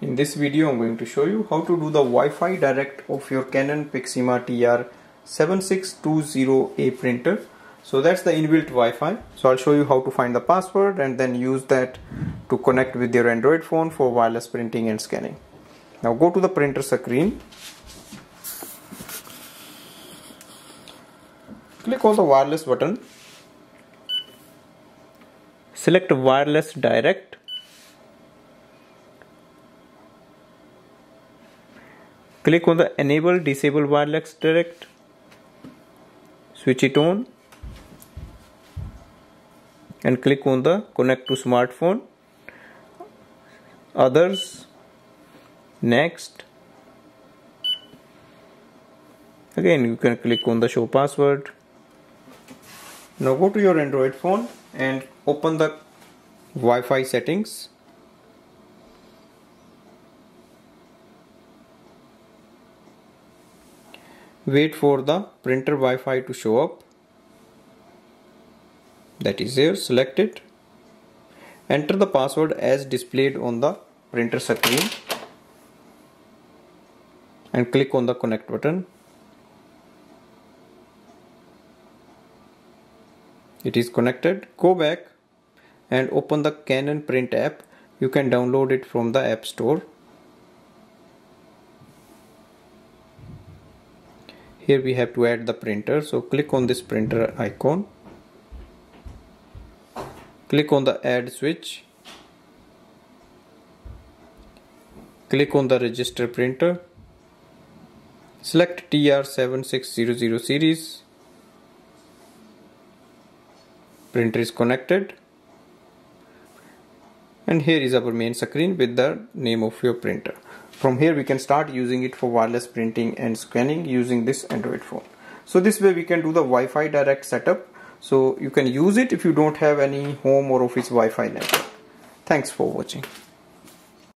In this video I'm going to show you how to do the Wi-Fi direct of your Canon Pixma TR7620A printer. So that's the inbuilt Wi-Fi. So I'll show you how to find the password and then use that to connect with your Android phone for wireless printing and scanning. Now go to the printer screen. Click on the wireless button. Select wireless direct click on the enable disable wireless direct switch it on and click on the connect to smartphone. Others next. Again you can click on the show password. Now go to your android phone and open the Wi-Fi settings wait for the printer Wi-Fi to show up. That is here select it. Enter the password as displayed on the printer screen. And click on the connect button. It is connected. Go back and open the Canon print app. You can download it from the app store here we have to add the printer. So click on this printer icon. Click on the add switch. Click on the register printer. Select TR7600 series. Printer is connected. And here is our main screen with the name of your printer from here we can start using it for wireless printing and scanning using this Android phone. So this way we can do the Wi-Fi direct setup. So you can use it if you don't have any home or office Wi-Fi network. Thanks for watching.